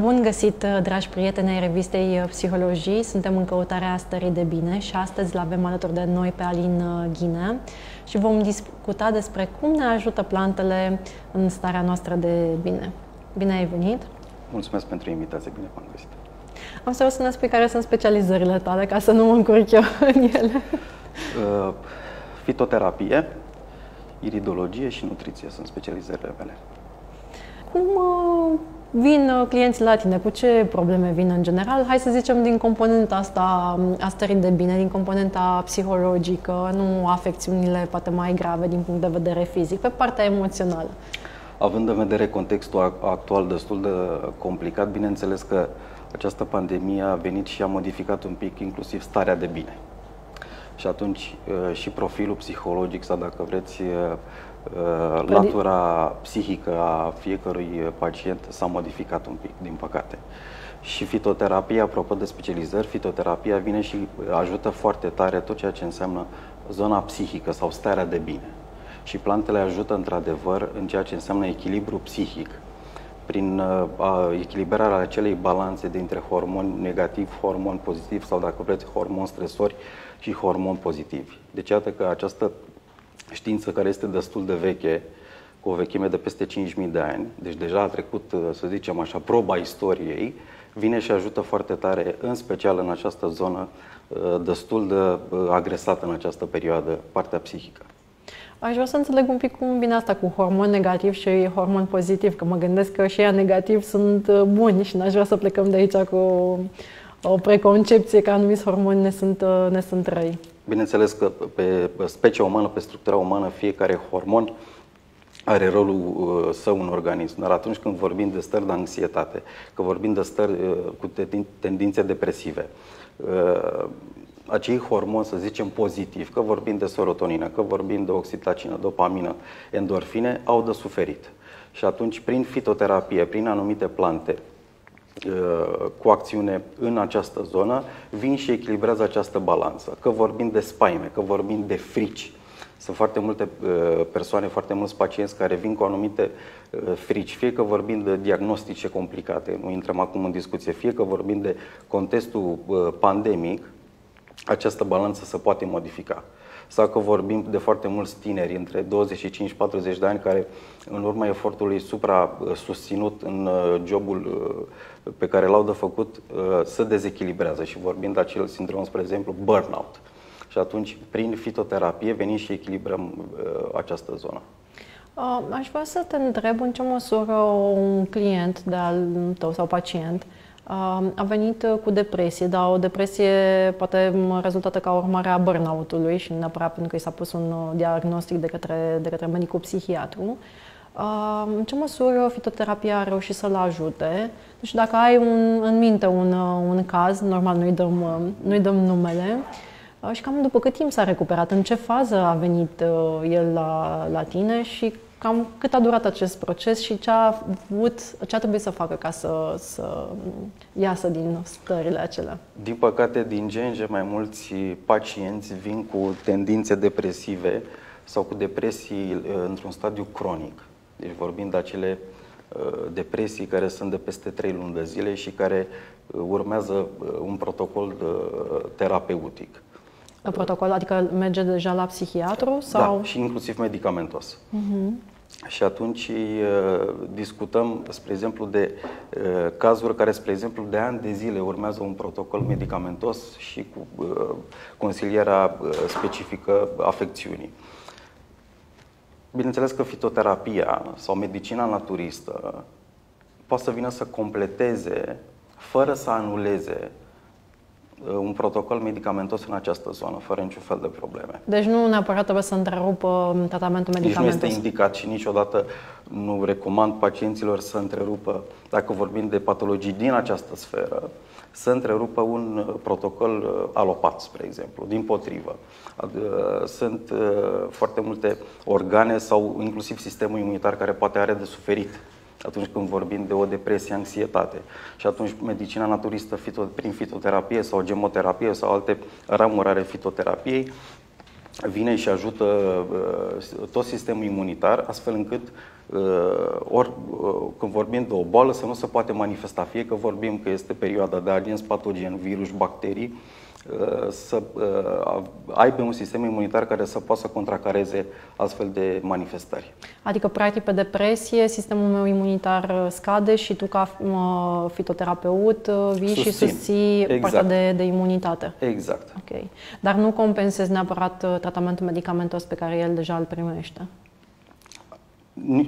Bun găsit, dragi prieteni ai revistei Psihologii. Suntem în căutarea stării de bine și astăzi îl avem alături de noi pe Alin Ghinea și vom discuta despre cum ne ajută plantele în starea noastră de bine. Bine ai venit! Mulțumesc pentru invitație, bine v-am găsit! Am să să ne spui care sunt specializările tale, ca să nu mă încurc eu în ele. Uh, fitoterapie, iridologie și nutriție sunt specializările mele. Cum uh, vin uh, clienții la tine? Cu ce probleme vin în general? Hai să zicem din componenta asta um, a stării de bine, din componenta psihologică, nu afecțiunile poate mai grave din punct de vedere fizic, pe partea emoțională. Având în vedere contextul actual destul de complicat, bineînțeles că această pandemie a venit și a modificat un pic inclusiv starea de bine. Și atunci uh, și profilul psihologic sau dacă vreți Uh, latura psihică a fiecărui pacient s-a modificat un pic, din păcate. Și fitoterapia, apropo de specializări, fitoterapia vine și ajută foarte tare tot ceea ce înseamnă zona psihică sau starea de bine. Și plantele ajută într-adevăr în ceea ce înseamnă echilibru psihic, prin uh, echilibrarea acelei balanțe dintre hormoni negativ, hormon pozitiv sau, dacă vreți, hormon stresori și hormon pozitivi. Deci, iată că această știință care este destul de veche, cu o vechime de peste 5.000 de ani, deci deja a trecut, uh, să zicem așa, proba istoriei, vine și ajută foarte tare, în special în această zonă uh, destul de uh, agresată în această perioadă, partea psihică. Aș vrea să înțeleg un pic cum vine asta cu hormon negativ și hormon pozitiv, că mă gândesc că și ea negativ sunt buni și n-aș vrea să plecăm de aici cu o preconcepție că anumiți hormoni ne sunt, ne sunt răi. Bineînțeles că pe specia umană, pe structura umană, fiecare hormon are rolul uh, său în organism. Dar atunci când vorbim de stări de anxietate, că vorbim de stări uh, cu tendințe depresive, uh, acei hormoni, să zicem, pozitiv, că vorbim de serotonină, că vorbim de oxitocină, dopamină, endorfine, au de suferit. Și atunci, prin fitoterapie, prin anumite plante, Uh, cu acțiune în această zonă, vin și echilibrează această balanță. Că vorbim de spaime, că vorbim de frici. Sunt foarte multe uh, persoane, foarte mulți pacienți care vin cu anumite uh, frici, fie că vorbim de diagnostice complicate, nu intrăm acum în discuție, fie că vorbim de contextul pandemic, această balanță se poate modifica sau că vorbim de foarte mulți tineri între 25-40 de ani care în urma efortului supra-susținut în uh, jobul uh, pe care l-au de făcut uh, se dezechilibrează și vorbim de acel sindrom, spre exemplu, burnout. Și atunci, prin fitoterapie, venim și echilibrăm această zonă. Aș vrea să te întreb în ce măsură un client de-al tău sau pacient a venit uh, cu depresie, dar o depresie poate rezultată ca urmare a burnout-ului și neapărat pentru că i s-a pus un uh, diagnostic de către, de către medicul psihiatru. În ce măsură fitoterapia a reușit să-l ajute? Nu știu, dacă ai un, în minte un, uh, un caz, normal nu-i dăm, nu-i dăm numele, și cam după cât timp s-a recuperat, în ce fază a venit el la, la tine și cam cât a durat acest proces și ce a avut, ce a trebuit să facă ca să, să iasă din stările acelea? Din păcate, din ce în ce mai mulți pacienți vin cu tendințe depresive sau cu depresii uh, într-un stadiu cronic. Deci vorbim de acele uh, depresii care sunt de peste 3 luni de zile și care uh, urmează un protocol terapeutic. Protocol, adică merge deja la psihiatru? Sau? Da, și inclusiv medicamentos. Uh-huh. Și atunci uh, discutăm, spre exemplu, de uh, cazuri care, spre exemplu, de ani de zile urmează un protocol medicamentos și cu uh, consilierea specifică afecțiunii. Bineînțeles că fitoterapia sau medicina naturistă poate să vină să completeze, fără să anuleze Uh, un protocol medicamentos în această zonă, fără niciun fel de probleme. Deci nu neapărat trebuie să întrerupă um, tratamentul medicamentos. Nici nu este indicat și niciodată nu recomand pacienților să întrerupă, dacă vorbim de patologii din această sferă, să întrerupă un uh, protocol uh, alopat, spre exemplu, din potrivă. Sunt foarte multe organe sau inclusiv sistemul imunitar care poate are de suferit atunci când vorbim de o depresie, anxietate. Și atunci medicina naturistă fito, prin fitoterapie sau gemoterapie sau alte ramuri ale fitoterapiei vine și ajută tot sistemul imunitar, astfel încât ori când vorbim de o boală să nu se poate manifesta, fie că vorbim că este perioada de agenți patogen, virus, bacterii, Uh, să uh, aibă un sistem imunitar care să poată să contracareze astfel de manifestări. Adică, practic, pe depresie, sistemul meu imunitar uh, scade și tu, ca fitoterapeut, vii Susțin. și susții exact. partea de, de imunitate. Exact. Ok. Dar nu compensezi neapărat tratamentul medicamentos pe care el deja îl primește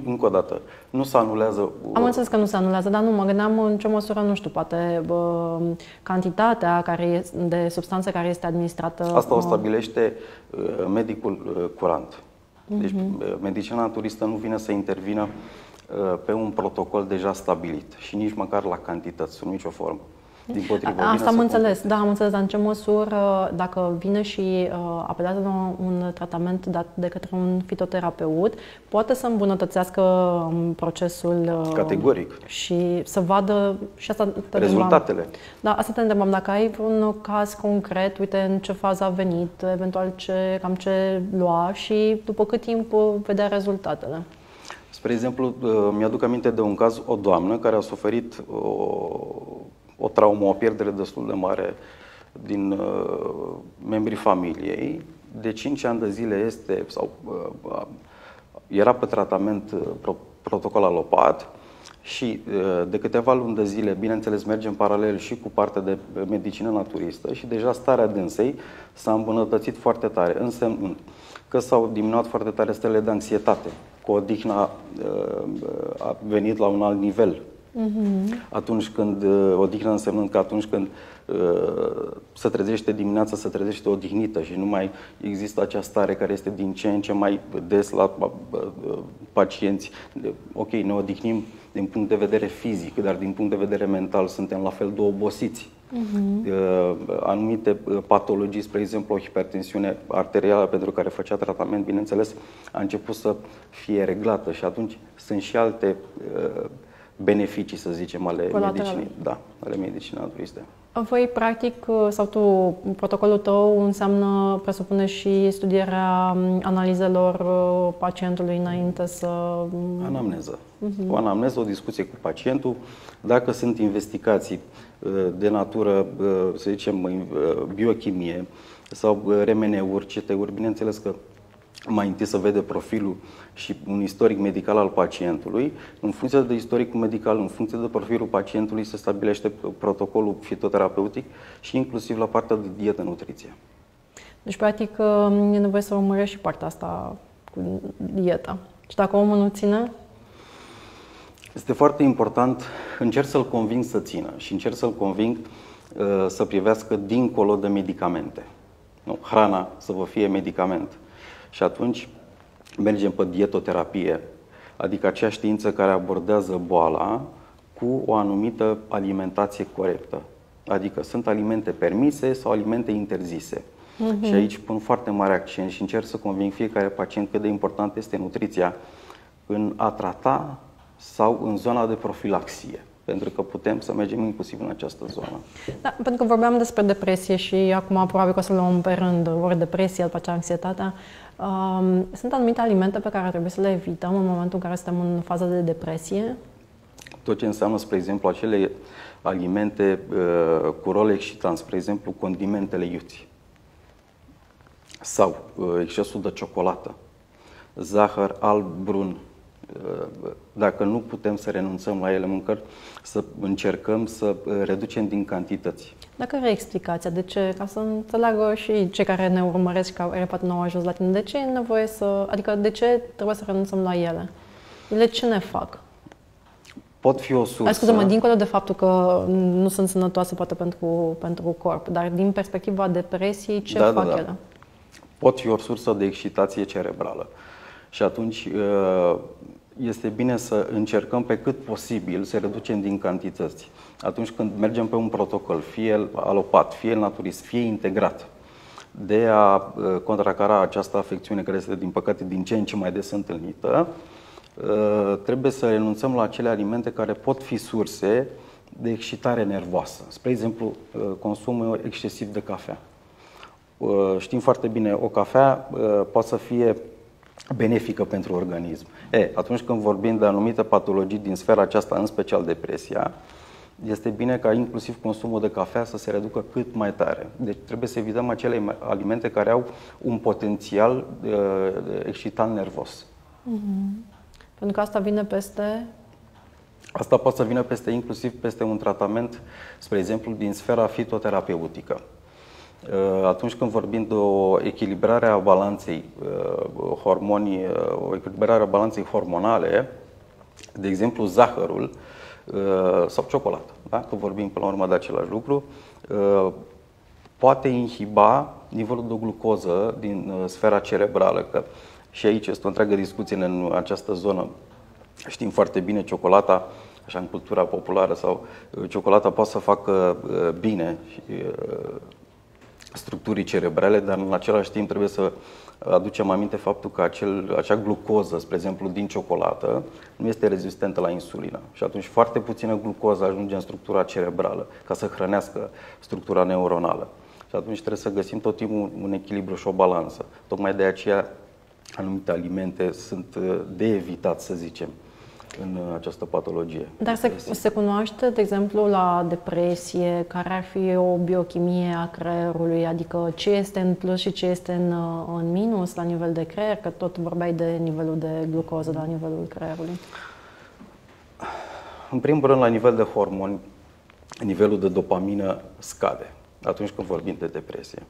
încă o dată, nu se anulează... Am înțeles că nu se anulează, dar nu, mă gândeam în ce măsură, nu știu, poate bă, cantitatea care, de substanță care este administrată... Asta o stabilește uh, medicul uh, curant. Deci uh-huh. medicina naturistă nu vine să intervină uh, pe un protocol deja stabilit și nici măcar la cantități, sub nicio formă. Din potrivă, Asta am înțeles, da, am înțeles, dar în ce măsură, dacă vine și uh, apelează la un tratament dat de către un fitoterapeut, poate să îmbunătățească um, procesul... Uh, Categoric. Și să vadă și asta te Rezultatele. Întrebam. Da, asta te întrebam, dacă ai un caz concret, uite în ce fază a venit, eventual ce, cam ce lua și după cât timp vedea rezultatele. Spre exemplu, uh, mi-aduc aminte de un caz, o doamnă care a suferit o o traumă, o pierdere destul de mare din uh, membrii familiei. De 5 ani de zile este sau uh, era pe tratament uh, pro, protocol alopat și uh, de câteva luni de zile, bineînțeles, merge în paralel și cu partea de medicină naturistă și deja starea dânsei s-a îmbunătățit foarte tare, însemnând că s-au diminuat foarte tare stele de anxietate, cu odihna uh, a venit la un alt nivel Uh-huh. Atunci când, uh, odihnă însemnând că atunci când uh, se trezește dimineața, se trezește odihnită și nu mai există acea stare care este din ce în ce mai des la uh, pacienți. Ok, ne odihnim din punct de vedere fizic, dar din punct de vedere mental suntem la fel de obosiți. Uh-huh. Anumite patologii, spre exemplu, o hipertensiune arterială pentru care făcea tratament, bineînțeles, a început să fie reglată și atunci sunt și alte uh, beneficii, să zicem, ale medicinii, da, ale medicinii naturiste. Voi, practic, sau tu, protocolul tău înseamnă, presupune și studierea analizelor uh, pacientului înainte să... Anamneză. Uh-huh. O anamneză, o discuție cu pacientul. Dacă sunt investigații uh, de natură, uh, să zicem, biochimie sau RMN-uri, CT-uri, bineînțeles că mai întâi să vede profilul și un istoric medical al pacientului. În funcție de istoric medical, în funcție de profilul pacientului, se stabilește protocolul fitoterapeutic și inclusiv la partea de dietă-nutriție. Deci, practic, e nevoie să urmărești și partea asta cu dieta. Și dacă omul nu ține? Este foarte important, încerc să-l conving să țină și încerc să-l conving uh, să privească dincolo de medicamente. Nu, hrana să vă fie medicament. Și atunci mergem pe dietoterapie, adică acea știință care abordează boala cu o anumită alimentație corectă. Adică sunt alimente permise sau alimente interzise. Uh-huh. Și aici pun foarte mare accent și încerc să conving fiecare pacient cât de important este nutriția în a trata sau în zona de profilaxie pentru că putem să mergem inclusiv în această zonă. Da, pentru că vorbeam despre depresie și acum probabil că o să luăm pe rând, ori depresia, după aceea anxietatea. Um, sunt anumite alimente pe care trebuie să le evităm în momentul în care suntem în fază de depresie? Tot ce înseamnă, spre exemplu, acele alimente uh, cu rol excitant, spre exemplu, condimentele iuți sau uh, excesul de ciocolată, zahăr alb brun, dacă nu putem să renunțăm la ele, măcar să încercăm să reducem din cantități. Dacă are explicația, de ce, ca să înțeleagă și cei care ne urmăresc, care poate nu au ajuns la tine, de ce e nevoie să, adică de ce trebuie să renunțăm la ele? Ele ce ne fac? Pot fi o sursă. Scuze-mă, dincolo de faptul că nu sunt sănătoase poate pentru, pentru corp, dar din perspectiva depresiei, ce da, da fac da, da. ele? Pot fi o sursă de excitație cerebrală. Și atunci este bine să încercăm pe cât posibil să reducem din cantități. Atunci când mergem pe un protocol, fie el alopat, fie el naturist, fie integrat, de a uh, contracara această afecțiune care este, din păcate, din ce în ce mai des întâlnită, uh, trebuie să renunțăm la acele alimente care pot fi surse de excitare nervoasă. Spre exemplu, uh, consumul excesiv de cafea. Știm foarte bine, o cafea poate să fie benefică pentru organism. E, atunci când vorbim de anumite patologii din sfera aceasta, în special depresia, este bine ca inclusiv consumul de cafea să se reducă cât mai tare. Deci trebuie să evităm acele alimente care au un potențial uh, excitant nervos. Mm-hmm. Pentru că asta vine peste Asta poate să vină peste inclusiv peste un tratament, spre exemplu, din sfera fitoterapeutică. Uh, atunci când vorbim de o echilibrare a balanței uh, hormonii, uh, o echilibrare a balanței hormonale, de exemplu zahărul sau ciocolată, da? că vorbim până la urmă de același lucru, poate inhiba nivelul de glucoză din sfera cerebrală, că și aici este o întreagă discuție în această zonă. Știm foarte bine, ciocolata, așa în cultura populară, sau ciocolata poate să facă bine structurii cerebrale, dar în același timp trebuie să aducem aminte faptul că acel, acea glucoză, spre exemplu, din ciocolată, nu este rezistentă la insulină. Și atunci foarte puțină glucoză ajunge în structura cerebrală ca să hrănească structura neuronală. Și atunci trebuie să găsim tot timpul un echilibru și o balanță. Tocmai de aceea anumite alimente sunt de evitat, să zicem în această patologie. Dar se, se cunoaște, de exemplu, la depresie, care ar fi o biochimie a creierului, adică ce este în plus și ce este în, în minus la nivel de creier, că tot vorbeai de nivelul de glucoză la nivelul creierului. În primul rând, la nivel de hormoni, nivelul de dopamină scade atunci când vorbim de depresie.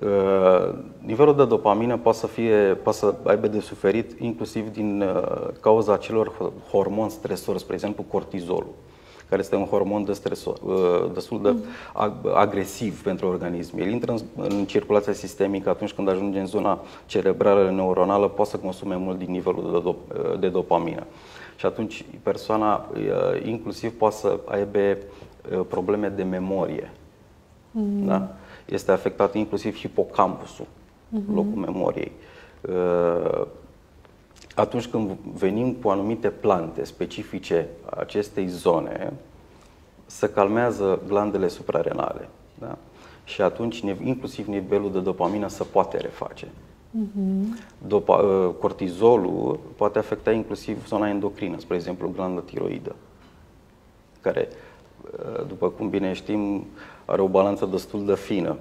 Uh, nivelul de dopamină poate să, fie, poate să aibă de suferit inclusiv din uh, cauza acelor hormoni stresori, spre exemplu cortizolul care este un hormon de stresor, uh, destul de agresiv pentru organism. El intră în, în circulația sistemică atunci când ajunge în zona cerebrală neuronală, poate să consume mult din nivelul de, dop- de dopamină. Și atunci persoana inclusiv poate să aibă probleme de memorie. Mm. Da? Este afectat inclusiv hipocampusul, uh-huh. locul memoriei. Uh, atunci când venim cu anumite plante specifice acestei zone, se calmează glandele suprarenale. Da? Și atunci inclusiv nivelul de dopamină se poate reface. Uh-huh. Dopa, uh, cortizolul poate afecta inclusiv zona endocrină, spre exemplu glanda tiroidă, care, uh, după cum bine știm, are o balanță destul de fină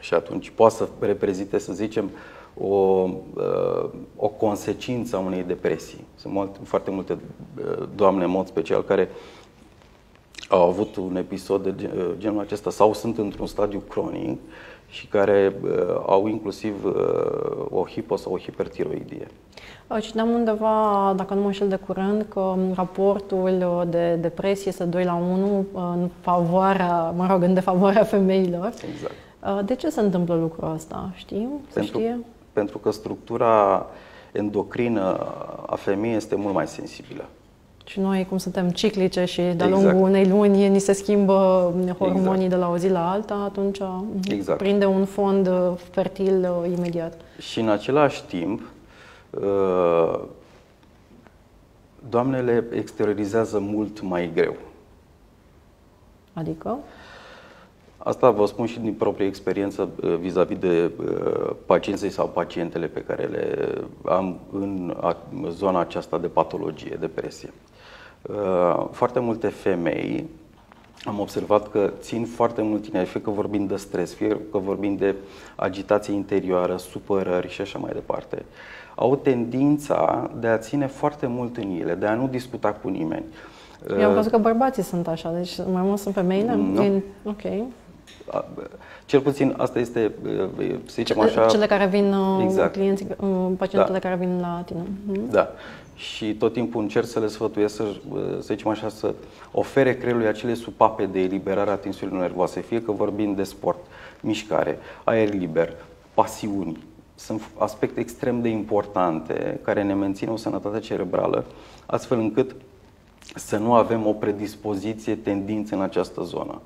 și atunci poate să reprezinte, să zicem, o, uh, o consecință a unei depresii. Sunt mult, foarte multe uh, doamne, în mod special, care au avut un episod de uh, genul acesta sau sunt într-un stadiu cronic și care uh, au inclusiv uh, o hipo sau o hipertiroidie. Citeam undeva, dacă nu mă înșel de curând, că raportul de depresie este 2 la 1 în favoarea, mă rog, în defavoarea femeilor. Exact. De ce se întâmplă lucrul ăsta? Știm? Pentru, știe? pentru că structura endocrină a femeii este mult mai sensibilă. Și noi, cum suntem ciclice și de-a exact. lungul unei luni ni se schimbă hormonii exact. de la o zi la alta, atunci mhm, exact. prinde un fond uh, fertil uh, imediat. Și în același timp, uh, doamnele exteriorizează mult mai greu. Adică? Asta vă spun și din proprie experiență vis-a-vis de pacienții sau pacientele pe care le am în zona aceasta de patologie, depresie. Uh, foarte multe femei am observat că țin foarte mult tineri, fie că vorbim de stres, fie că vorbim de agitație interioară, supărări și așa mai departe, au tendința de a ține foarte mult în ele, de a nu discuta cu nimeni. Eu am văzut că bărbații sunt așa, deci mai mult sunt femeile? Nu. In... Ok. Cel puțin asta este, să zicem așa... Cele care vin, uh, exact. clienții, uh, pacientele da. care vin la tine. Mhm. Da și tot timpul încerc să le sfătuiesc să, să zicem așa, să ofere creierului acele supape de eliberare a tensiunilor nervoase, fie că vorbim de sport, mișcare, aer liber, pasiuni. Sunt aspecte extrem de importante care ne mențin o sănătate cerebrală, astfel încât să nu avem o predispoziție, tendințe în această zonă.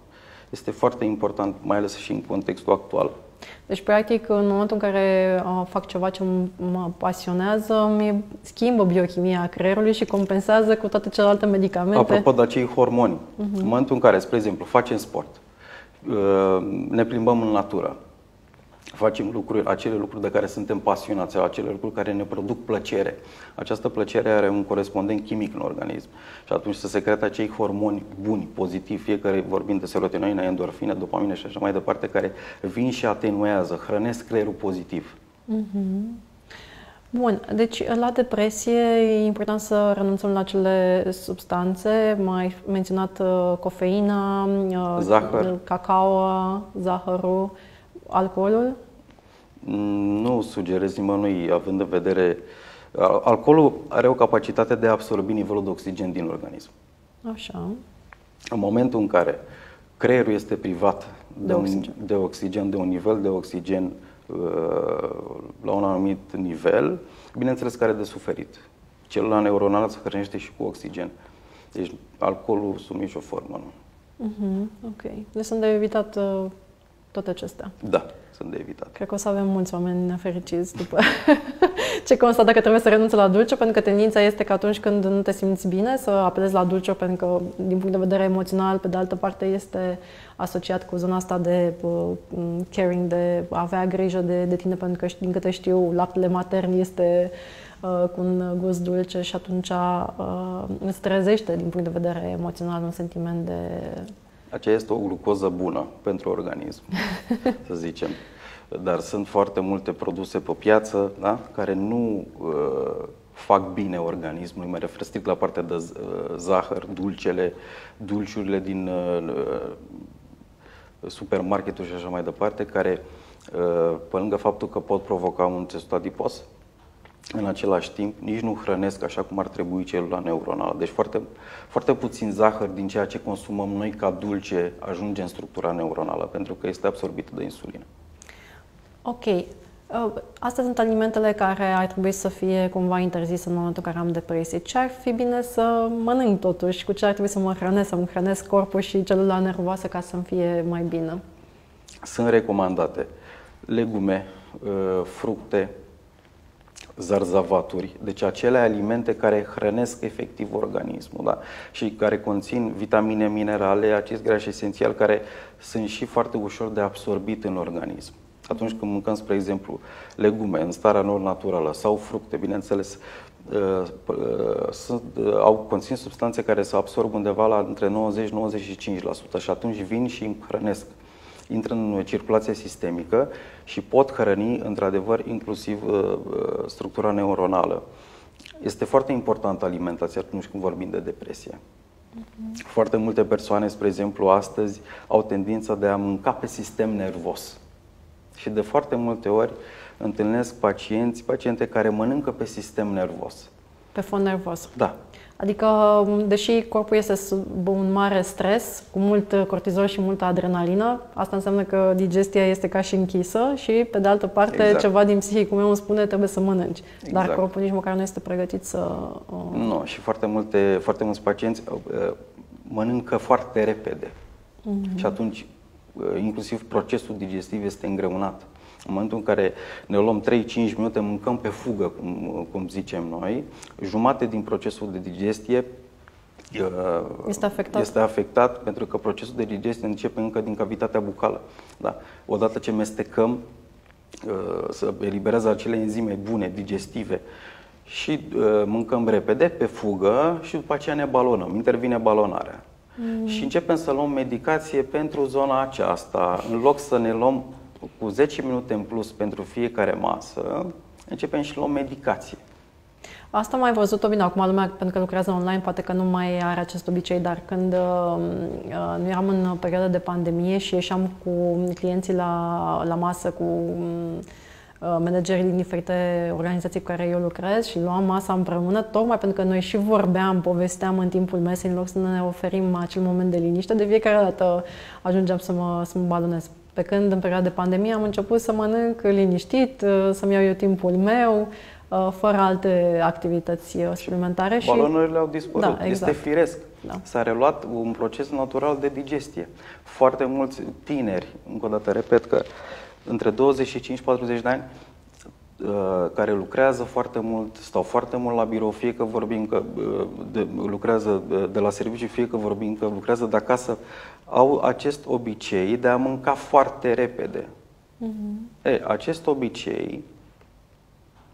Este foarte important, mai ales și în contextul actual. Deci, practic, în momentul în care fac ceva ce mă pasionează, mi schimbă biochimia creierului și compensează cu toate celelalte medicamente. Apropo de acei hormoni, uh-huh. în momentul în care, spre exemplu, facem sport, uh, ne plimbăm în natură, facem lucruri, acele lucruri de care suntem pasionați, acele lucruri care ne produc plăcere. Această plăcere are un corespondent chimic în organism și atunci se secretă acei hormoni buni, pozitivi, fiecare vorbind de serotonină, endorfină, dopamină și așa mai departe, care vin și atenuează, hrănesc creierul pozitiv. Mm-hmm. Bun, deci la depresie e important să renunțăm la acele substanțe, mai menționat uh, cofeina, uh, zahăr, cacao, zahărul, alcoolul? Nu sugerez nimănui, având în vedere... Alcoolul are o capacitate de a absorbi nivelul de oxigen din organism. Așa. În momentul în care creierul este privat de, de, oxigen. Un, de oxigen, de un nivel de oxigen uh, la un anumit nivel, bineînțeles că are de suferit. Celula neuronală se hrănește și cu oxigen. Deci alcoolul sub nicio formă nu. Uh-huh, ok. Deci sunt de evitat uh, toate acestea. Da, sunt de evitat. Cred că o să avem mulți oameni nefericiți după ce constat dacă trebuie să renunțe la dulce, pentru că tendința este că atunci când nu te simți bine să apelezi la dulce, pentru că din punct de vedere emoțional, pe de altă parte, este asociat cu zona asta de uh, caring, de a avea grijă de, de tine, pentru că din câte știu, laptele matern este uh, cu un gust dulce și atunci uh, îți trezește din punct de vedere emoțional un sentiment de aceea este o glucoză bună pentru organism, să zicem. Dar sunt foarte multe produse pe piață da? care nu uh, fac bine organismului. Mă refer strict la partea de uh, zahăr, dulcele, dulciurile din uh, supermarketuri și așa mai departe, care, uh, pe lângă faptul că pot provoca un țesut adipos, în același timp nici nu hrănesc așa cum ar trebui celula neuronală. Deci foarte, foarte puțin zahăr din ceea ce consumăm noi ca dulce ajunge în structura neuronală pentru că este absorbită de insulină. Ok. Uh, astea sunt alimentele care ar trebui să fie cumva interzise în momentul în care am depresie. Ce ar fi bine să mănânc totuși? Cu ce ar trebui să mă hrănesc, să-mi hrănesc corpul și celula nervoasă ca să-mi fie mai bine? Sunt recomandate legume, uh, fructe, zarzavaturi, deci acele alimente care hrănesc efectiv organismul da? și care conțin vitamine, minerale, acest grași esențial care sunt și foarte ușor de absorbit în organism. Atunci când mâncăm, spre exemplu, legume în starea lor naturală sau fructe, bineînțeles, uh, uh, sunt, uh, au conțin substanțe care se absorb undeva la între 90-95% și atunci vin și îmi hrănesc intră în circulație sistemică și pot hrăni, într-adevăr, inclusiv uh, uh, structura neuronală. Este foarte importantă alimentația atunci când vorbim de depresie. Uh-huh. Foarte multe persoane, spre exemplu, astăzi au tendința de a mânca pe sistem nervos. Și de foarte multe ori întâlnesc pacienți, paciente care mănâncă pe sistem nervos. Pe fond nervos. Da. Adică, deși corpul este sub un mare stres, cu mult cortizol și multă adrenalină, asta înseamnă că digestia este ca și închisă și, pe de altă parte, exact. ceva din psihicul meu îmi spune trebuie să mănânci. Exact. Dar corpul nici măcar nu este pregătit să... Uh... Nu, și foarte, multe, foarte mulți pacienți uh, mănâncă foarte repede. Uh-huh. Și atunci, uh, inclusiv procesul digestiv este îngreunat. În momentul în care ne luăm 3-5 minute, mâncăm pe fugă, cum, cum zicem noi, jumate din procesul de digestie uh, este afectat. este afectat pentru că procesul de digestie începe încă din cavitatea bucală. Da? Odată ce mestecăm, uh, să eliberează acele enzime bune, digestive, și uh, mâncăm repede, pe fugă și după aceea ne balonăm, intervine balonarea. Mm. Și începem să luăm medicație pentru zona aceasta, în loc să ne luăm cu 10 minute în plus pentru fiecare masă, începem și luăm medicație. Asta mai văzut-o bine, acum lumea, pentru că lucrează online, poate că nu mai are acest obicei, dar când uh, uh nu eram în perioada de pandemie și ieșeam cu clienții la, la masă, cu uh, managerii din diferite organizații cu care eu lucrez și luam masa împreună, tocmai pentru că noi și vorbeam, povesteam în timpul mesei, în loc să ne oferim acel moment de liniște, de fiecare dată ajungeam să mă, să mă balonez pe când în perioada de pandemie am început să mănânc liniștit, uh, să-mi iau eu timpul meu, uh, fără alte activități uh, suplimentare. Și balonările au dispărut. Da, exact. Este firesc. Da. S-a reluat un proces natural de digestie. Foarte mulți tineri, încă o dată repet că între 25 40 de ani, care lucrează foarte mult, stau foarte mult la birou, fie că vorbim că de, lucrează de la serviciu, fie că vorbim că lucrează de acasă, au acest obicei de a mânca foarte repede. Uh-huh. E, acest obicei,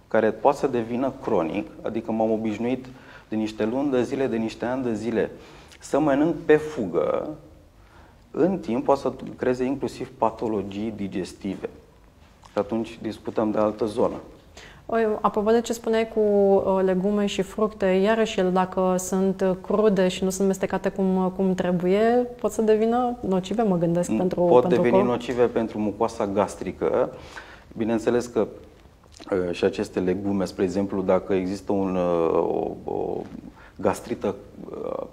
care poate să devină cronic, adică m-am obișnuit de niște luni de zile, de niște ani de zile, să mănânc pe fugă, în timp poate să creeze inclusiv patologii digestive. Și atunci discutăm de altă zonă. Apropo de ce spuneai cu uh, legume și fructe, iarăși ele dacă sunt crude și nu sunt mestecate cum, cum trebuie, pot să devină nocive, mă gândesc, pentru Pot pentru deveni corp. nocive pentru mucoasa gastrică. Bineînțeles că uh, și aceste legume, spre exemplu, dacă există un, uh, o, o gastrită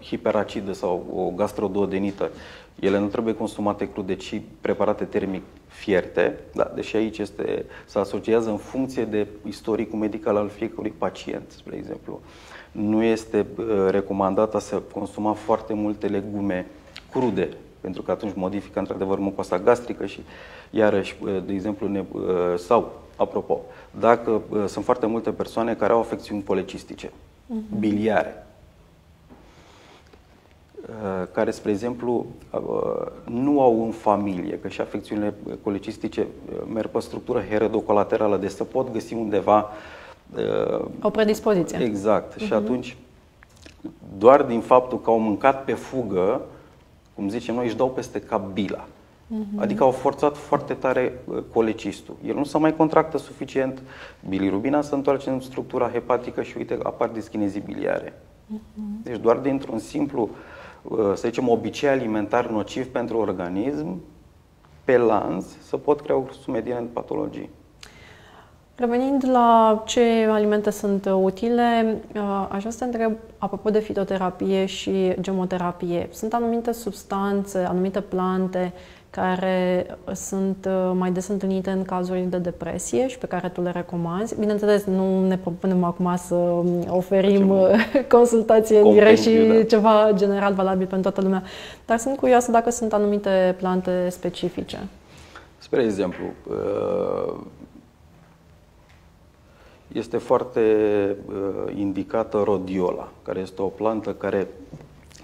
hiperacidă sau o gastrododenită, ele nu trebuie consumate crude, ci preparate termic fierte, da, deși aici este, se asociază în funcție de istoricul medical al fiecărui pacient, spre exemplu. Nu este uh, recomandat să consuma foarte multe legume crude, pentru că atunci modifică într-adevăr mucoasa gastrică și iarăși, uh, de exemplu, ne, uh, sau, apropo, dacă sunt foarte multe persoane care au afecțiuni colecistice, uh-huh. biliare, Uh, care, spre exemplu, uh, nu au în familie, că și afecțiunile colecistice uh, merg pe structură heredocolaterală, deci să pot găsi undeva... O predispoziție. Exact. Uh-huh. Și mhm. atunci, doar din faptul că au mâncat pe fugă, cum zicem noi, își dau peste cap bila. Uh-huh. Adică au forțat foarte tare colecistul. El nu se mai contractă suficient, bilirubina se întoarce în structura hepatică și uite, apar dischinezii biliare. Uh-huh. Deci doar dintr-un simplu uh, Uh, să zicem, obicei alimentar nociv pentru organism, pe lanț, să pot crea o sumedie în patologii. Revenind la ce alimente sunt utile, uh, aș vrea să te întreb, apropo de fitoterapie și gemoterapie, sunt anumite substanțe, anumite plante care sunt uh, mai des întâlnite în cazuri de depresie și pe care tu le recomanzi. Bineînțeles, nu ne propunem acum să um, oferim uh, consultație în direct și da. ceva general valabil pentru toată lumea, dar sunt curioasă dacă sunt anumite plante specifice. Spre exemplu, uh, este foarte indicată rodiola, care este o plantă care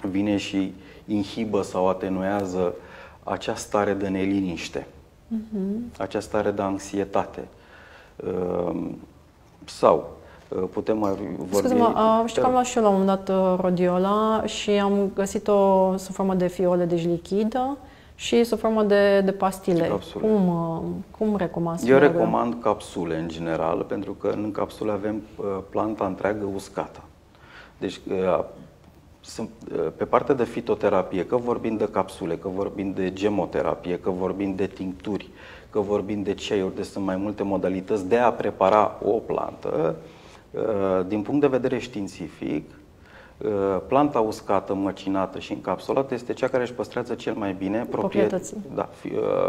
vine și inhibă sau atenuează uh, acea stare de neliniște, uh-huh. acea stare de anxietate. Ehm, sau uh, putem mai vorbi... Scuze-mă, știu că am luat și eu la un moment dat uh, rodiola și am găsit-o sub formă de fiole, deci lichidă, și sub formă de, de pastile. Capsule. Cum, uh, cum recomand? Eu recomand capsule în general, pentru că în capsule avem planta întreagă uscată. Deci sunt uh, pe partea de fitoterapie, că vorbim de capsule, că vorbim de gemoterapie, că vorbim de tincturi, că vorbim de ceaiuri, deci sunt mai multe modalități de a prepara o plantă. Uh, din punct de vedere științific, uh, planta uscată, măcinată și încapsulată este cea care își păstrează cel mai bine proprietăți, da,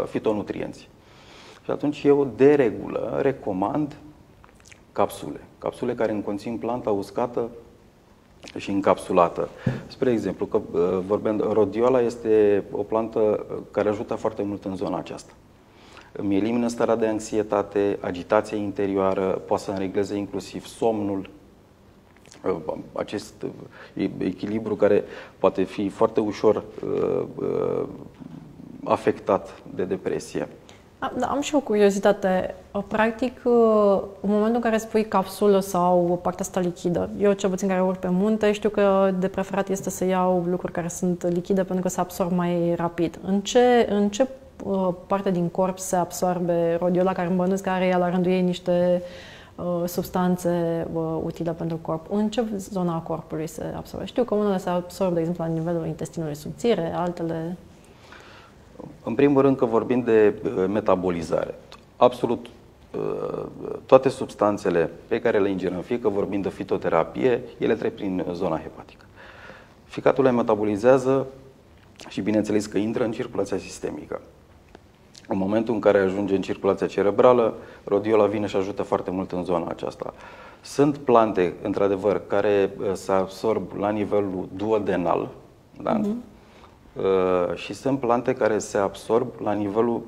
fitonutrienți. Și atunci eu, de regulă, recomand capsule. Capsule care conțin planta uscată și încapsulată. Spre exemplu, că uh, vorbeam, rodiola este o plantă uh, care ajută foarte mult în zona aceasta. Îmi elimină starea de anxietate, agitația interioară, poate să înregleze inclusiv somnul, uh, acest echilibru care poate fi foarte ușor afectat de depresie. Da, am și o curiozitate. Practic, în momentul în care spui capsulă sau partea asta lichidă, eu cel puțin care urc pe munte, știu că de preferat este să iau lucruri care sunt lichide pentru că se absorb mai rapid. În ce, în ce parte din corp se absorbe rodiola, care îmi bănuiesc că are ea la rândul ei niște substanțe utile pentru corp. În ce zona a corpului se absorbe? Știu că unele se absorb, de exemplu, la nivelul intestinului subțire, altele... În primul rând că vorbim de uh, metabolizare. Absolut uh, toate substanțele pe care le ingerăm, fie că vorbim de fitoterapie, ele trec prin zona hepatică. Ficatul le metabolizează și bineînțeles că intră în circulația sistemică. În momentul în care ajunge în circulația cerebrală, rodiola vine și ajută foarte mult în zona aceasta. Sunt plante, într-adevăr, care uh, se absorb la nivelul duodenal, da? uh-huh. Uh, și sunt plante care se absorb la nivelul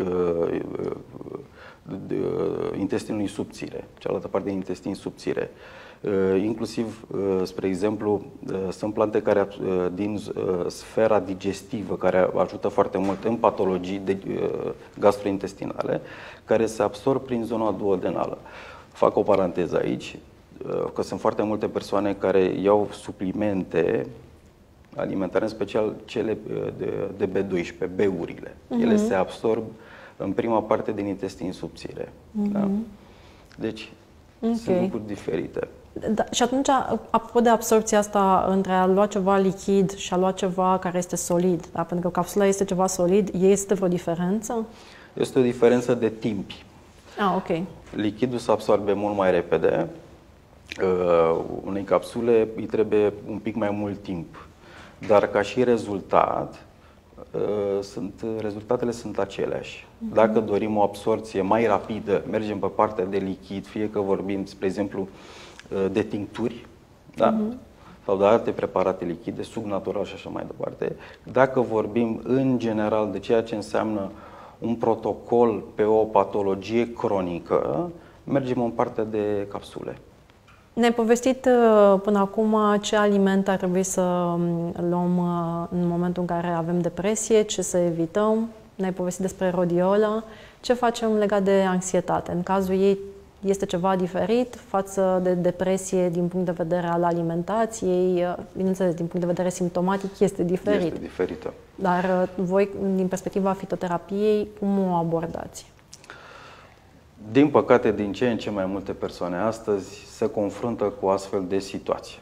uh, uh, intestinului subțire, cealaltă parte din intestin subțire. Inclusiv, spre exemplu, sunt plante care din sfera digestivă, care ajută foarte mult în patologii gastrointestinale, care se absorb prin zona duodenală. Fac o paranteză aici, că sunt foarte multe persoane care iau suplimente alimentare, în special cele de, de B12, B-urile. Uh-huh. Ele se absorb în prima parte din intestin subțire. Uh-huh. Da? Deci, okay. sunt lucruri diferite. Da, și atunci, apropo de absorpția asta între a lua ceva lichid și a lua ceva care este solid, da? pentru că capsula este ceva solid, este vreo diferență? Este o diferență de timp. Ah, ok. Lichidul se absorbe mult mai repede, uh, unei capsule îi trebuie un pic mai mult timp. Dar ca și rezultat, uh, sunt, rezultatele sunt aceleași. Uh-huh. Dacă dorim o absorție mai rapidă, mergem pe partea de lichid, fie că vorbim, spre exemplu, uh, de tincturi, da? Uh-huh. sau de alte preparate lichide, subnatural și așa mai departe. Dacă vorbim în general de ceea ce înseamnă un protocol pe o patologie cronică, mergem în partea de capsule. Ne-ai povestit uh, până acum ce alimente ar trebui să um, luăm uh, în momentul în care avem depresie, ce să evităm. Ne-ai povestit despre rhodiola. Ce facem legat de anxietate? În cazul ei este ceva diferit față de depresie din punct de vedere al alimentației. Uh, bineînțeles, din punct de vedere simptomatic este diferit. Este diferită. Dar voi, din perspectiva fitoterapiei, cum o abordați? Din păcate, din ce în ce mai multe persoane astăzi se confruntă cu astfel de situații.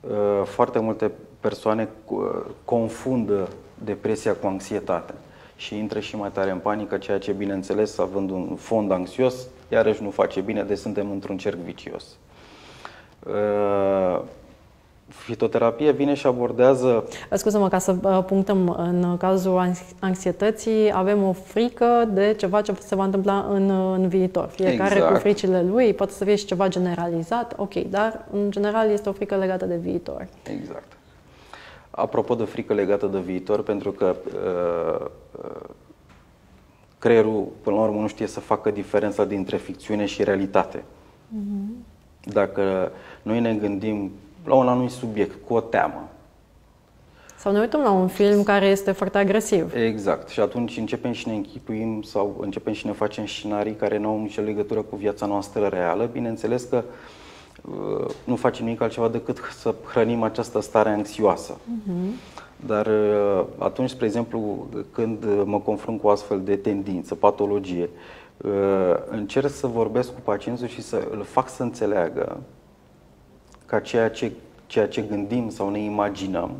Uh, foarte multe persoane uh, confundă depresia cu anxietate și intră și mai tare în panică, ceea ce, bineînțeles, având un fond anxios, iarăși nu face bine, deci suntem într-un cerc vicios. Uh, Fitoterapia vine și abordează... Scuze-mă, ca să punctăm, în cazul anxietății avem o frică de ceva ce se va întâmpla în, în viitor. Fiecare exact. cu fricile lui, poate să fie și ceva generalizat, ok, dar în general este o frică legată de viitor. Exact. Apropo de frică legată de viitor, pentru că uh, uh, creierul, până la urmă, nu știe să facă diferența dintre ficțiune și realitate. Mm-hmm. Dacă noi ne gândim la un anumit subiect, cu o teamă. Sau ne uităm la un film care este foarte agresiv. Exact. Și atunci începem și ne închipuim sau începem și ne facem scenarii care nu au nicio legătură cu viața noastră reală. Bineînțeles că uh, nu facem nimic altceva decât să hrănim această stare anxioasă. Uh-huh. Dar uh, atunci, spre exemplu, când mă confrunt cu astfel de tendință, patologie, uh, încerc să vorbesc cu pacientul și să îl fac să înțeleagă ca ceea ce, ceea ce gândim sau ne imaginăm,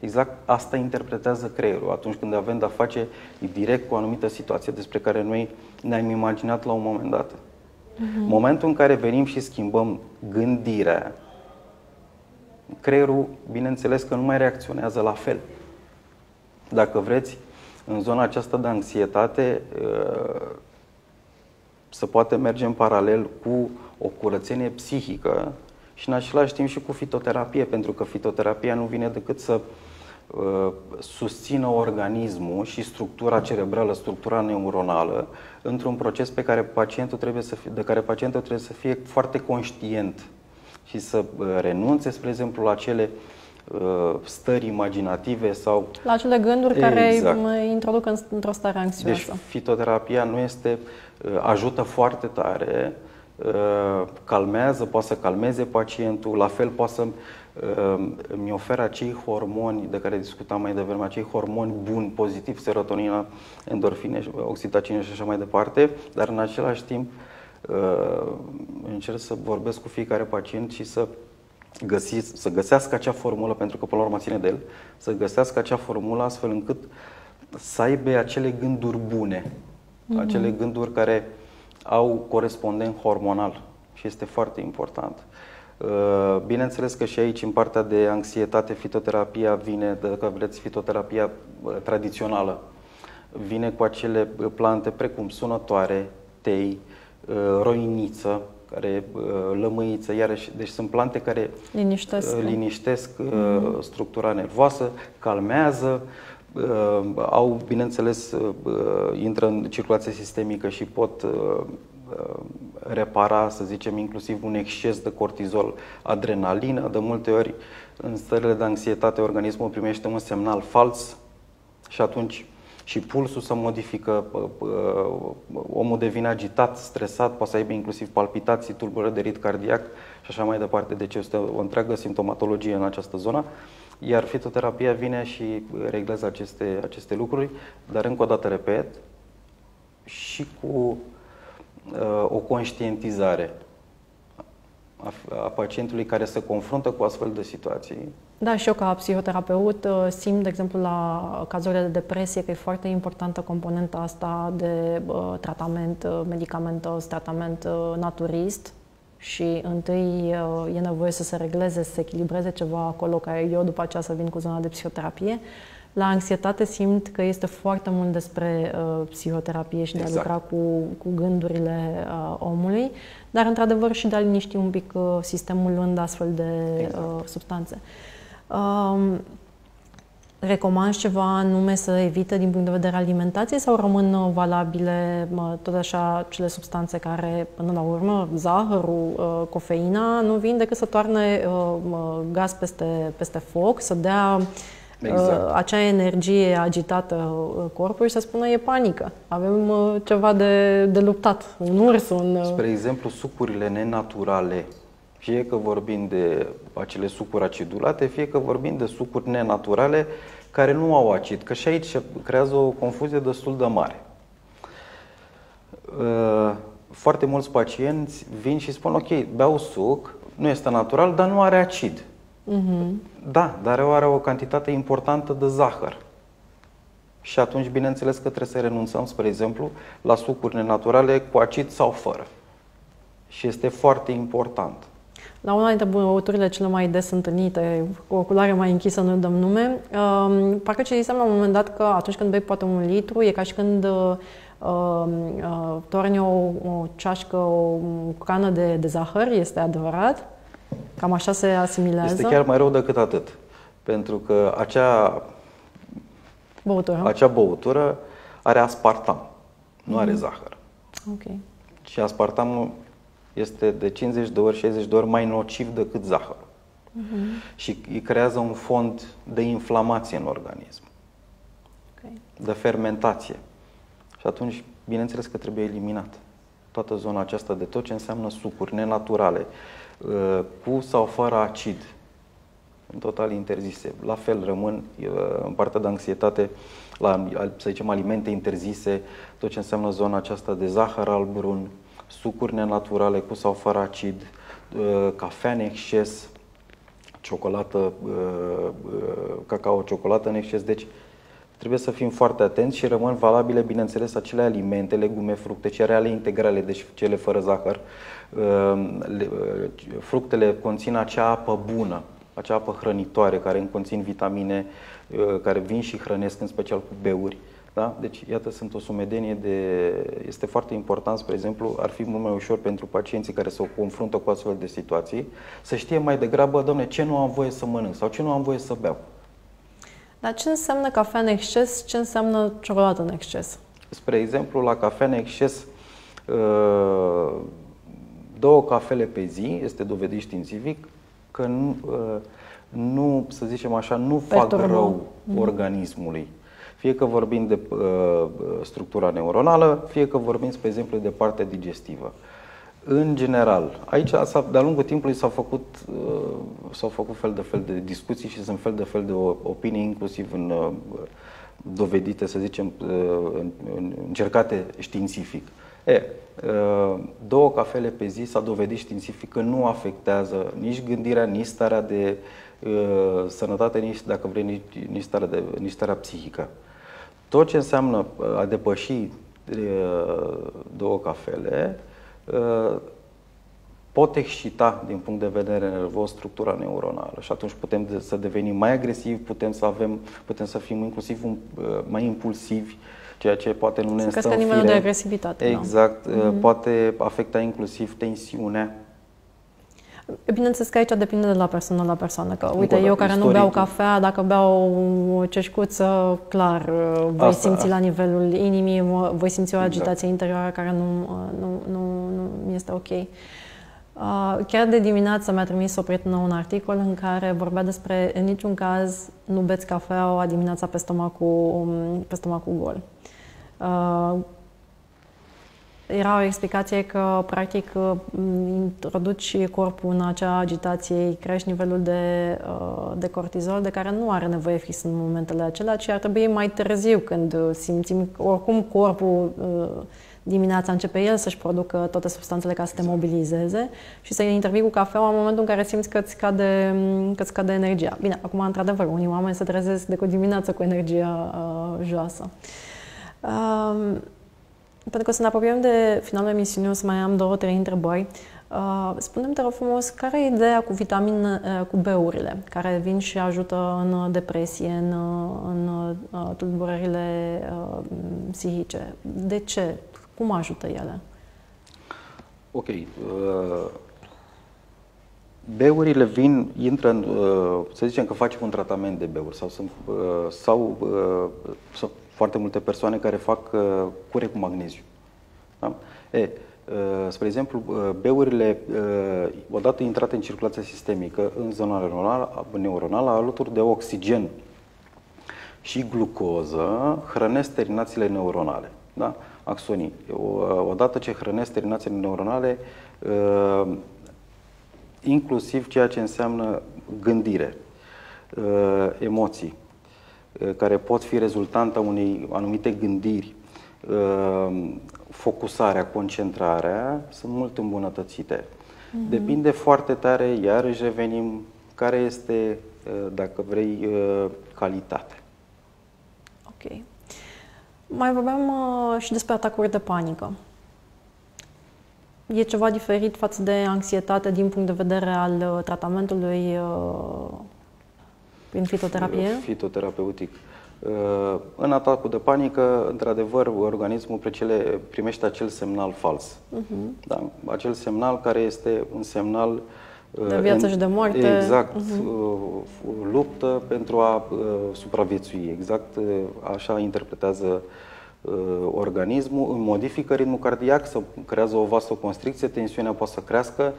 exact asta interpretează creierul atunci când avem de-a face direct cu o anumită situație despre care noi ne-am imaginat la un moment dat. Uh-huh. Momentul în care venim și schimbăm gândirea, creierul, bineînțeles că nu mai reacționează la fel. Dacă vreți, în zona aceasta de anxietate, uh, să poate merge în paralel cu o curățenie psihică și în același timp și cu fitoterapie, pentru că fitoterapia nu vine decât să uh, susțină organismul și structura cerebrală, structura neuronală, într-un proces pe care pacientul trebuie să fie, de care pacientul trebuie să fie foarte conștient și să uh, renunțe, spre exemplu, la acele uh, stări imaginative sau... La acele gânduri exact. care mă introduc într-o stare anxioasă. Deci fitoterapia nu este, ajută foarte tare Uh, calmează, poate să calmeze pacientul, la fel poate să uh, mi oferă acei hormoni de care discutam mai devreme, acei hormoni buni, pozitiv, serotonina, endorfine, oxitocine și așa mai departe, dar în același timp uh, încerc să vorbesc cu fiecare pacient și să găsi, să găsească acea formulă, pentru că până la urmă ține de el, să găsească acea formulă astfel încât să aibă acele gânduri bune, mm-hmm. acele gânduri care uh, au corespondent hormonal și este foarte important. Uh, bineînțeles că și aici, în partea de anxietate, fitoterapia vine, dacă vreți, fitoterapia uh, tradițională, vine cu acele plante precum sunătoare, tei, uh, roiniță, care lămâiță, iarăși, deci sunt plante care liniștesc, liniștesc mm-hmm. structura nervoasă, calmează, Uh, au, bineînțeles, uh, intră în circulație sistemică și pot uh, repara, să zicem, inclusiv un exces de cortizol, adrenalină. De multe ori, în stările de anxietate, organismul primește un semnal fals și atunci și pulsul se modifică, omul devine agitat, stresat, poate să aibă inclusiv palpitații, tulburări de rit cardiac și așa mai departe. Deci este o întreagă simptomatologie în această zonă. Iar fitoterapia vine și reglează aceste, aceste lucruri, dar încă o dată repet, și cu uh, o conștientizare a, a pacientului care se confruntă cu astfel de situații. Da, și eu ca psihoterapeut uh, simt, de exemplu, la cazurile de depresie că e foarte importantă componenta asta de uh, tratament uh, medicamentos, tratament uh, naturist, și întâi uh, e nevoie să se regleze, să se echilibreze ceva acolo, ca eu după aceea să vin cu zona de psihoterapie. La anxietate simt că este foarte mult despre uh, psihoterapie și de exact. a lucra cu, cu gândurile uh, omului, dar într-adevăr și de a liniști un pic uh, sistemul luând astfel de exact. uh, substanțe. Uh, recomand ceva anume să evite din punct de vedere alimentației sau rămân uh, valabile tot așa cele substanțe care, până la urmă, zahărul, uh, cofeina, nu vin decât să toarne uh, gaz peste, peste foc, să dea exact. acea energie agitată corpului și să spună e panică. Avem ceva de, de luptat, un urs, un... Spre exemplu, sucurile nenaturale fie că vorbim de acele sucuri acidulate, fie că vorbim de sucuri nenaturale care nu au acid, că și aici creează o confuzie destul de mare. Uh, foarte mulți pacienți vin și spun, ok, beau suc, nu este natural, dar nu are acid. Uh-huh. Da, dar are o cantitate importantă de zahăr. Și atunci, bineînțeles că trebuie să renunțăm, spre exemplu, la sucuri nenaturale cu acid sau fără. Și este foarte important. La una dintre băuturile cele mai des întâlnite, cu o culoare mai închisă, nu dăm nume, um, parcă citisem la un moment dat că atunci când bei poate un litru, e ca și când uh, uh, torni o, o ceașcă, o cană de, de zahăr, este adevărat? Cam așa se asimilează? Este chiar mai rău decât atât. Pentru că acea băutură, acea băutură are aspartam, nu mm. are zahăr. Ok. Și aspartamul este de 50 de ori, 60 de ori mai nociv decât zahărul. Uh-huh. Și îi creează un fond de inflamație în organism, okay. de fermentație. Și atunci, bineînțeles că trebuie eliminat toată zona aceasta de tot ce înseamnă sucuri nenaturale, uh, cu sau fără acid, în total interzise. La fel rămân uh, în partea de anxietate, la, să zicem, alimente interzise, tot ce înseamnă zona aceasta de zahăr alb brun, sucuri nenaturale cu sau fără acid, uh, cafea în exces, ciocolată, uh, uh, cacao, ciocolată în exces. Deci trebuie să fim foarte atenți și rămân valabile, bineînțeles, acele alimente, legume, fructe, cereale integrale, deci cele fără zahăr. Fructele conțin acea apă bună, acea apă hrănitoare care conțin vitamine, care vin și hrănesc în special cu beuri. Da? Deci, iată, sunt o sumedenie de... Este foarte important, spre exemplu, ar fi mult mai ușor pentru pacienții care se confruntă cu astfel de situații să știe mai degrabă, domne, ce nu am voie să mănânc sau ce nu am voie să beau. Dar ce înseamnă cafea în exces? Ce înseamnă ciocolată în exces? Spre exemplu, la cafea în exces, uh, două cafele pe zi, este dovedit științific, că nu, uh, nu să zicem așa, nu fac rău mm-hmm. organismului fie că vorbim de uh, structura neuronală, fie că vorbim, spre exemplu, de partea digestivă. În general, aici de-a lungul timpului s-au făcut, uh, s-au făcut fel de fel de discuții și sunt fel de fel de opinii, inclusiv în uh, dovedite, să zicem, uh, încercate științific. E, uh, două cafele pe zi s-a dovedit științific că nu afectează nici gândirea, nici starea de uh, sănătate, nici, dacă vrei, nici, nici, starea, de, nici starea psihică. Tot ce înseamnă uh, a depăși uh, două cafele uh, pot excita din punct de vedere nervos structura neuronală și atunci putem să devenim mai agresivi, putem să avem, putem să fim inclusiv un, mai impulsivi, ceea ce poate nu ne stă în fire. de agresivitate. Exact, da. mm-hmm. poate afecta inclusiv tensiunea Bineînțeles că aici depinde de la persoană la persoană. Că, uite, eu care istoric. nu beau cafea, dacă beau o ceșcuță, clar, voi Asta. simți la nivelul inimii, voi simți o exact. agitație exact. interioară care nu, nu, nu, nu este ok. Chiar de dimineață mi-a trimis o prietenă un articol în care vorbea despre în niciun caz nu beți cafeaua dimineața pe stomacul, pe stomacul gol. Era o explicație că, practic, introduci corpul în acea agitație, crești nivelul de, de cortizol de care nu are nevoie fix în momentele acelea, ci ar trebui mai târziu când simțim, oricum corpul dimineața începe el să-și producă toate substanțele ca să te mobilizeze și să intervii cu cafeaua în momentul în care simți că îți scade, că îți scade energia. Bine, acum, într-adevăr, unii oameni se trezesc de cu dimineață cu energia uh, joasă. Uh, pentru că să ne apropiem de finalul emisiunii, o să mai am două, trei întrebări. Uh, spune-mi, te rog frumos, care e ideea cu vitamin, uh, cu beurile, care vin și ajută în depresie, în, în uh, tulburările uh, psihice? De ce? Cum ajută ele? Ok. Uh, beurile vin, intră în, uh, să zicem că facem un tratament de beuri sau sunt, uh, sau, sunt foarte multe persoane care fac cure cu magneziu. Da? E, spre exemplu, beurile, odată intrate în circulația sistemică, în zona neuronală, neuronală alături de oxigen și glucoză, hrănesc terminațiile neuronale. Da? axonii. Odată ce hrănesc terminațiile neuronale, uh, inclusiv ceea ce înseamnă gândire, uh, emoții, uh, care pot fi rezultanta unei anumite gândiri, focusarea, concentrarea, sunt mult îmbunătățite. Mm-hmm. Depinde foarte tare, iarăși revenim, care este, dacă vrei, calitatea. Ok. Mai vorbeam uh, și despre atacuri de panică. E ceva diferit față de anxietate din punct de vedere al uh, tratamentului uh, prin fitoterapie? Fitoterapeutic. Uh, în atacul de panică, într-adevăr, organismul precele, primește acel semnal fals. Uh-huh. Da? Acel semnal care este un semnal uh, de viață în, și de moarte. Exact. Uh-huh. Luptă pentru a supraviețui. Exact așa interpretează organismul, modifică ritmul cardiac, să creează o vasoconstricție, tensiunea poate să crească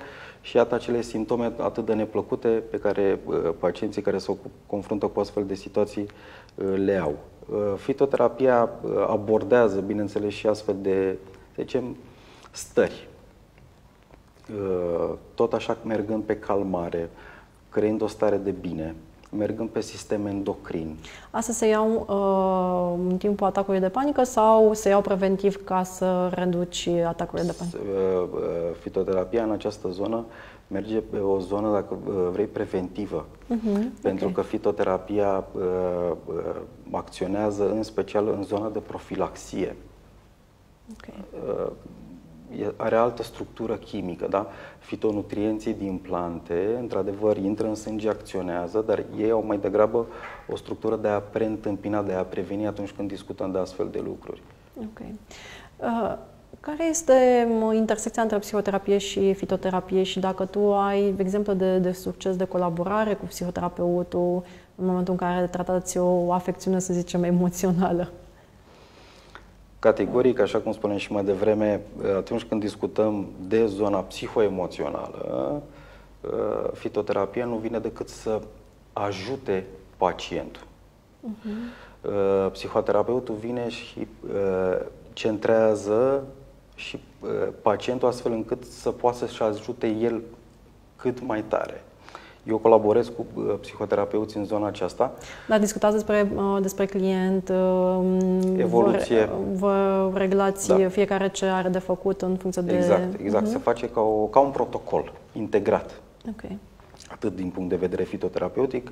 și iată acele simptome atât de neplăcute pe care pacienții care se confruntă cu astfel de situații le au. Fitoterapia abordează, bineînțeles, și astfel de, să zicem, stări. Tot așa mergând pe calmare, creând o stare de bine, mergând pe sistem endocrin. Asta se iau uh, în timpul atacului de panică sau se iau preventiv ca să reduci atacurile de panică? Uh, uh, fitoterapia în această zonă merge pe o zonă, dacă uh, vrei, preventivă. Uh-huh, pentru okay. că fitoterapia uh, uh, acționează în special în zona de profilaxie. Okay. Uh, are altă structură chimică, da? Fitonutrienții din plante, într-adevăr, intră în sânge, acționează, dar ei au mai degrabă o structură de a preîntâmpina, de a preveni atunci când discutăm de astfel de lucruri. Ok. Uh, care este intersecția între psihoterapie și fitoterapie și dacă tu ai exemplu de, de succes de colaborare cu psihoterapeutul în momentul în care tratați o afecțiune, să zicem, emoțională? Categoric, așa cum spuneam și mai devreme, atunci când discutăm de zona psihoemoțională, fitoterapia nu vine decât să ajute pacientul. Uh-huh. Psihoterapeutul vine și uh, centrează și uh, pacientul astfel încât să poată să-și ajute el cât mai tare. Eu colaborez cu uh, psihoterapeuți în zona aceasta. Dar discutați despre, uh, despre client, uh, evoluție. Vă, vă reglați da. fiecare ce are de făcut în funcție de... Exact, exact. Uh-huh. Se face ca, o, ca un protocol integrat. Okay. Atât din punct de vedere fitoterapeutic,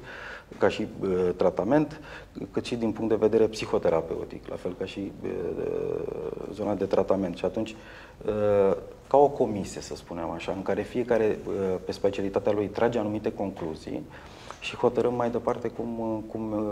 ca și uh, tratament, cât și din punct de vedere psihoterapeutic, la fel ca și uh, zona de tratament. Și atunci, uh, ca o comisie, să spunem așa, în care fiecare, uh, pe specialitatea lui, trage anumite concluzii și hotărâm mai departe cum, cum,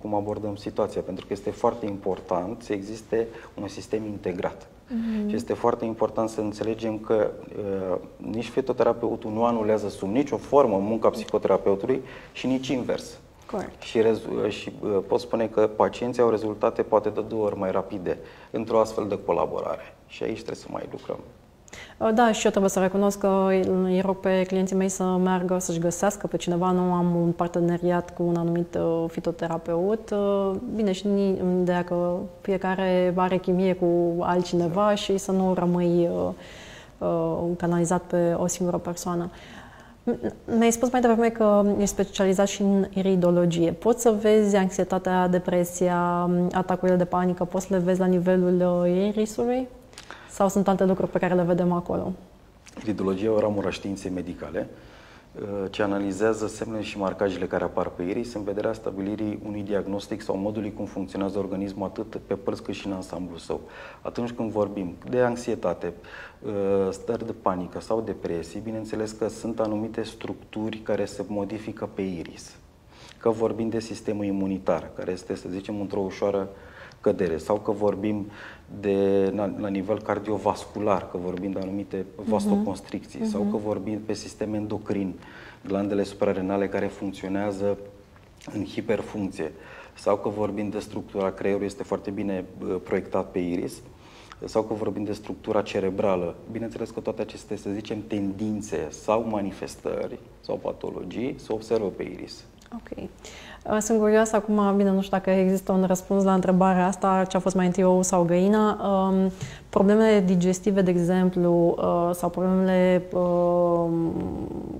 cum abordăm situația, pentru că este foarte important să existe un sistem integrat. Mm-hmm. Și este foarte important să înțelegem că uh, nici fitoterapeutul nu anulează sub nicio formă munca psihoterapeutului și nici invers. Corect. Și, rezu- și uh, pot spune că pacienții au rezultate poate de două ori mai rapide într-o astfel de colaborare. Și aici trebuie să mai lucrăm. Uh, da, și eu trebuie să recunosc că îi rog pe clienții mei să meargă să-și găsească pe cineva. Nu am un parteneriat cu un anumit uh, fitoterapeut. Uh, bine, și dacă fiecare are chimie cu altcineva și să nu rămâi canalizat pe o singură persoană. Mi-ai spus mai devreme că ești specializat și în iridologie. Poți să vezi anxietatea, depresia, atacurile de panică, poți să le vezi la nivelul irisului? Sau sunt alte lucruri pe care le vedem acolo? Iridologia o ramură științei medicale uh, ce analizează semnele și marcajele care apar pe iris în vederea stabilirii unui diagnostic sau modului cum funcționează organismul atât pe părți cât și în ansamblu său. Atunci când vorbim de anxietate, uh, stări de panică sau depresii, bineînțeles că sunt anumite structuri care se modifică pe iris. Că vorbim de sistemul imunitar, care este, să zicem, într-o ușoară cădere, sau că vorbim de, la, la nivel cardiovascular, că vorbim de anumite vastoconstricții, uh-huh. sau că vorbim pe sistem endocrin, glandele suprarenale care funcționează în hiperfuncție, sau că vorbim de structura creierului, este foarte bine proiectat pe iris, sau că vorbim de structura cerebrală. Bineînțeles că toate aceste, să zicem, tendințe sau manifestări sau patologii se observă pe iris. Ok. Uh, sunt curioasă acum, bine, nu știu dacă există un răspuns la întrebarea asta, ce a fost mai întâi ou sau găina. Um, problemele digestive, de exemplu, uh, sau problemele um,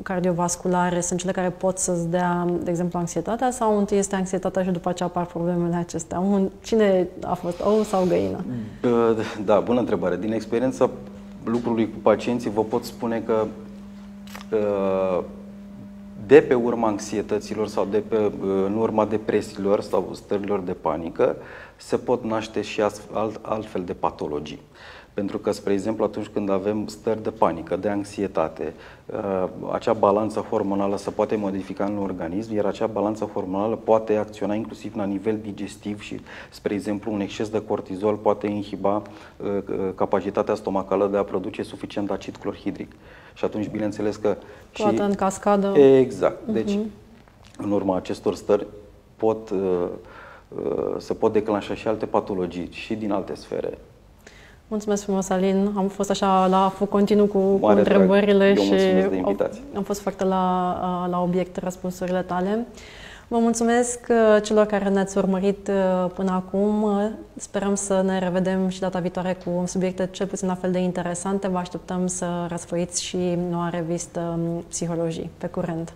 cardiovasculare sunt cele care pot să-ți dea, de exemplu, anxietatea sau întâi este anxietatea și după aceea apar problemele acestea? Cine a fost ou sau găina? Da, bună întrebare. Din experiența lucrului cu pacienții vă pot spune că uh, de pe urma anxietăților sau de pe, în urma depresiilor sau stărilor de panică, se pot naște și alt, altfel de patologii. Pentru că, spre exemplu, atunci când avem stări de panică, de anxietate, uh, acea balanță hormonală se poate modifica în organism, iar acea balanță hormonală poate acționa inclusiv la nivel digestiv și, spre exemplu, un exces de cortizol poate inhiba uh, uh, capacitatea stomacală de a produce suficient acid clorhidric. Și atunci, bineînțeles că... Poate și... în cascadă. Exact. Deci, uh-huh. în urma acestor stări pot, se pot declanșa și alte patologii și din alte sfere. Mulțumesc frumos, Alin. Am fost așa la foc continuu cu, cu întrebările și am fost foarte la, la obiect răspunsurile tale. Vă mulțumesc uh, celor care ne-ați urmărit uh, până acum. Sperăm să ne revedem și data viitoare cu subiecte cel puțin la fel de interesante. Vă așteptăm să răsfoiți și noua revistă um, Psihologii. Pe curând!